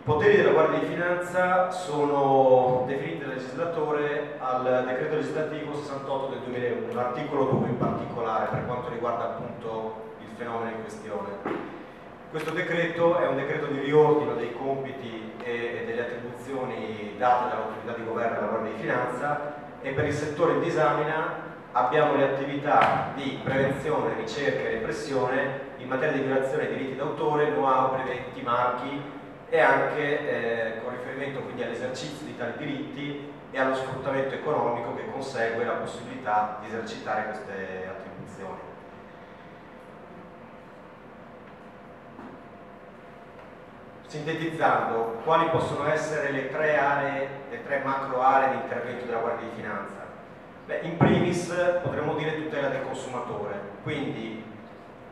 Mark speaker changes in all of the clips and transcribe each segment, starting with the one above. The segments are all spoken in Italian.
Speaker 1: I poteri della Guardia di Finanza sono definiti dal legislatore al decreto legislativo 68 del 2001, l'articolo 2 in particolare per quanto riguarda appunto il fenomeno in questione. Questo decreto è un decreto di riordino dei compiti e delle attribuzioni date dall'autorità di governo alla Guardia di Finanza e per il settore in disamina abbiamo le attività di prevenzione, ricerca e repressione in materia di violazione dei diritti d'autore, know-how, brevetti, marchi e anche eh, con riferimento quindi all'esercizio di tali diritti e allo sfruttamento economico che consegue la possibilità di esercitare queste attribuzioni. Sintetizzando, quali possono essere le tre aree, le tre macro aree di intervento della Guardia di Finanza? Beh, in primis potremmo dire tutela del consumatore, quindi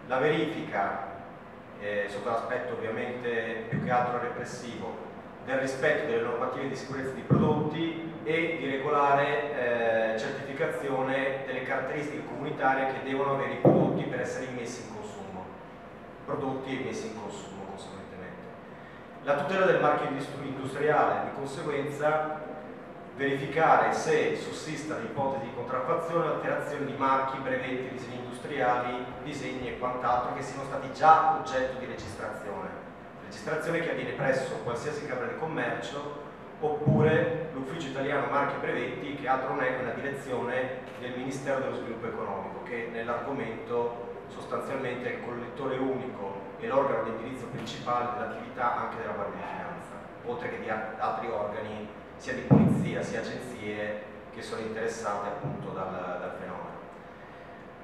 Speaker 1: la verifica eh, sotto l'aspetto ovviamente più che altro repressivo, del rispetto delle normative di sicurezza dei prodotti e di regolare eh, certificazione delle caratteristiche comunitarie che devono avere i prodotti per essere immessi in consumo, prodotti immessi in consumo conseguentemente. La tutela del marchio industriale, di conseguenza verificare se sussista l'ipotesi di contraffazione o alterazione di marchi, brevetti, disegni industriali, disegni e quant'altro che siano stati già oggetto di registrazione. Registrazione che avviene presso qualsiasi Camera di Commercio oppure l'Ufficio Italiano Marchi e Brevetti che altro non è che una direzione del Ministero dello Sviluppo Economico che nell'argomento sostanzialmente è il collettore unico e l'organo di indirizzo principale dell'attività anche della Guardia di Finanza, oltre che di altri organi sia di polizia sia agenzie che sono interessate appunto dal, dal fenomeno.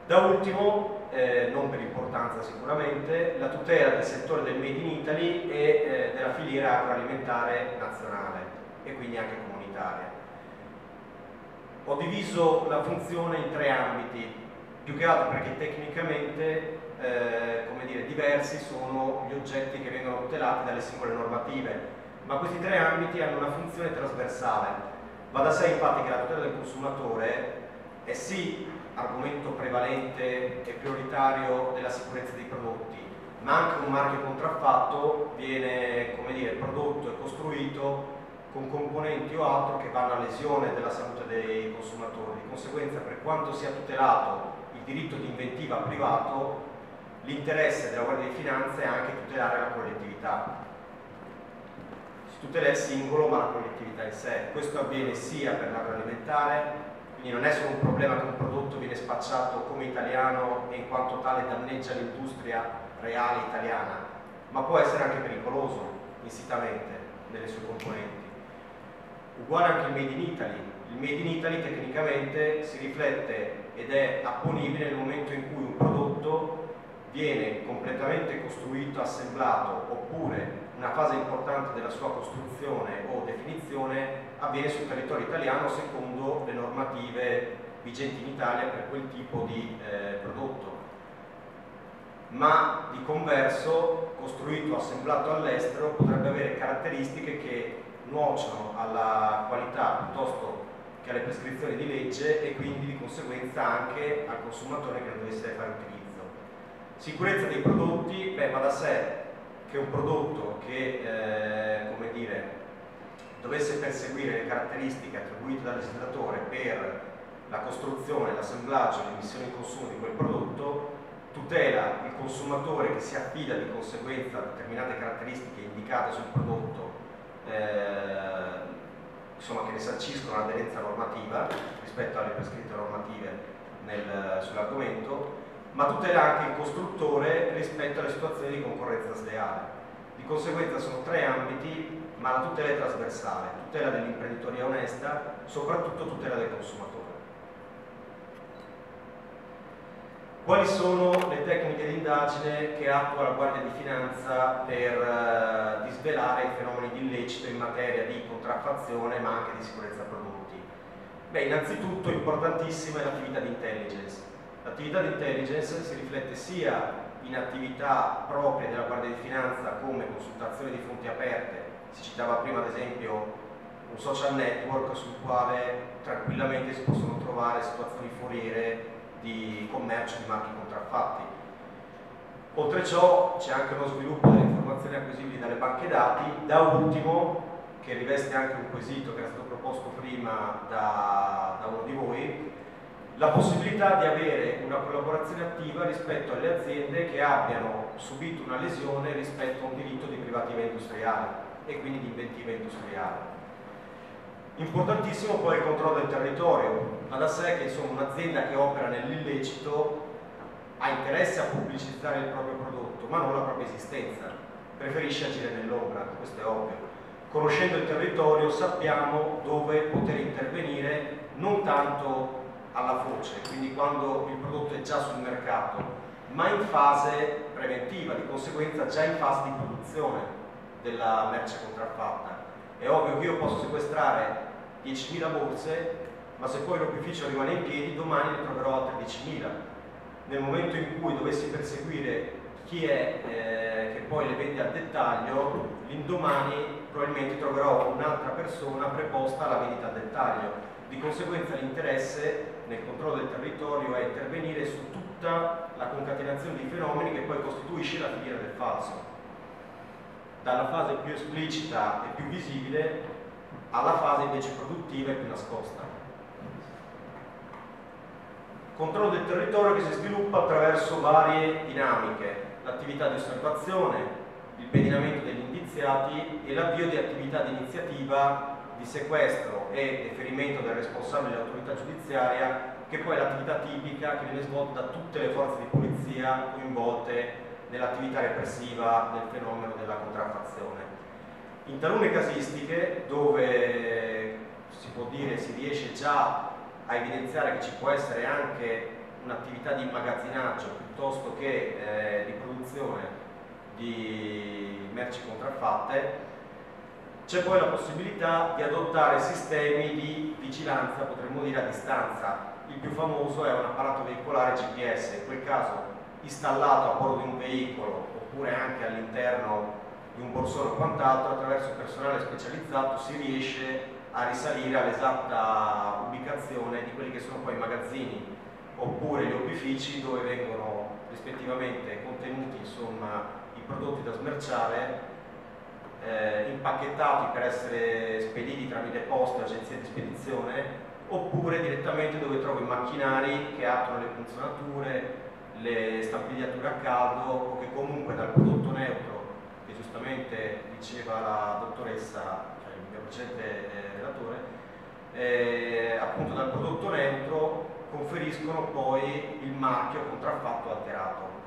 Speaker 1: Da ultimo, eh, non per importanza sicuramente, la tutela del settore del Made in Italy e eh, della filiera agroalimentare nazionale e quindi anche comunitaria. Ho diviso la funzione in tre ambiti, più che altro perché tecnicamente eh, dire, diversi sono gli oggetti che vengono tutelati dalle singole normative ma questi tre ambiti hanno una funzione trasversale. Va da sé infatti che la tutela del consumatore è sì argomento prevalente e prioritario della sicurezza dei prodotti, ma anche un marchio contraffatto viene dire, prodotto e costruito con componenti o altro che vanno a lesione della salute dei consumatori. Di conseguenza, per quanto sia tutelato il diritto di inventiva privato, l'interesse della Guardia di Finanza è anche tutelare la collettività tutela il singolo ma la collettività in sé. Questo avviene sia per l'agroalimentare, quindi non è solo un problema che un prodotto viene spacciato come italiano e in quanto tale danneggia l'industria reale italiana, ma può essere anche pericoloso insitamente nelle sue componenti. Uguale anche il Made in Italy. Il Made in Italy tecnicamente si riflette ed è apponibile nel momento in cui un prodotto viene completamente costruito, assemblato oppure una fase importante della sua costruzione o definizione avviene sul territorio italiano secondo le normative vigenti in Italia per quel tipo di eh, prodotto ma di converso costruito o assemblato all'estero potrebbe avere caratteristiche che nuociono alla qualità piuttosto che alle prescrizioni di legge e quindi di conseguenza anche al consumatore che ne dovesse fare utilizzo. Sicurezza dei prodotti, beh, va da sé che un prodotto che eh, come dire, dovesse perseguire le caratteristiche attribuite dal legislatore per la costruzione, l'assemblaggio, l'emissione in consumo di quel prodotto, tutela il consumatore che si affida di conseguenza a determinate caratteristiche indicate sul prodotto, eh, insomma che ne sanciscono l'aderenza normativa rispetto alle prescritte normative sull'argomento ma tutela anche il costruttore rispetto alle situazioni di concorrenza sleale. Di conseguenza sono tre ambiti, ma la tutela è trasversale, tutela dell'imprenditoria onesta, soprattutto tutela del consumatore. Quali sono le tecniche di indagine che attua la Guardia di Finanza per uh, disvelare i fenomeni di illecito in materia di contraffazione ma anche di sicurezza prodotti? Beh, innanzitutto importantissima è l'attività di intelligence L'attività di intelligence si riflette sia in attività proprie della Guardia di Finanza come consultazione di fonti aperte, si citava prima ad esempio un social network sul quale tranquillamente si possono trovare situazioni foriere di commercio di marchi contraffatti. Oltre ciò c'è anche uno sviluppo delle informazioni acquisibili dalle banche dati, da ultimo, che riveste anche un quesito che era stato proposto prima da, da uno di voi, la possibilità di avere una collaborazione attiva rispetto alle aziende che abbiano subito una lesione rispetto a un diritto di privativa industriale e quindi di inventiva industriale. Importantissimo poi il controllo del territorio, ma da sé che un'azienda che opera nell'illecito ha interesse a pubblicizzare il proprio prodotto, ma non la propria esistenza, preferisce agire nell'ombra, questo è ovvio. Conoscendo il territorio sappiamo dove poter intervenire non tanto alla foce, quindi quando il prodotto è già sul mercato, ma in fase preventiva, di conseguenza già in fase di produzione della merce contraffatta. È ovvio che io posso sequestrare 10.000 borse, ma se poi l'opificio rimane in piedi, domani ne troverò altre 10.000. Nel momento in cui dovessi perseguire chi è eh, che poi le vende al dettaglio, l'indomani probabilmente troverò un'altra persona preposta alla vendita al dettaglio. Di conseguenza l'interesse nel controllo del territorio è intervenire su tutta la concatenazione di fenomeni che poi costituisce la filiera del falso. Dalla fase più esplicita e più visibile alla fase invece produttiva e più nascosta. Controllo del territorio che si sviluppa attraverso varie dinamiche, l'attività di osservazione, il pedinamento degli indiziati e l'avvio di attività di iniziativa di sequestro e deferimento del responsabile dell'autorità giudiziaria che poi è l'attività tipica che viene svolta da tutte le forze di polizia coinvolte nell'attività repressiva del fenomeno della contraffazione. In talune casistiche dove si può dire si riesce già a evidenziare che ci può essere anche un'attività di immagazzinaggio piuttosto che eh, di produzione di merci contraffatte, c'è poi la possibilità di adottare sistemi di vigilanza, potremmo dire a distanza. Il più famoso è un apparato veicolare GPS, in quel caso installato a bordo di un veicolo oppure anche all'interno di un borsone o quant'altro, attraverso personale specializzato si riesce a risalire all'esatta ubicazione di quelli che sono poi i magazzini oppure gli opifici dove vengono rispettivamente contenuti insomma, i prodotti da smerciare eh, impacchettati per essere spediti tramite poste agenzie di spedizione oppure direttamente dove trovo i macchinari che attuano le funzionature, le stampigliature a caldo o che comunque dal prodotto neutro che giustamente diceva la dottoressa, cioè il mio precedente eh, relatore, eh, appunto dal prodotto neutro conferiscono poi il marchio contraffatto alterato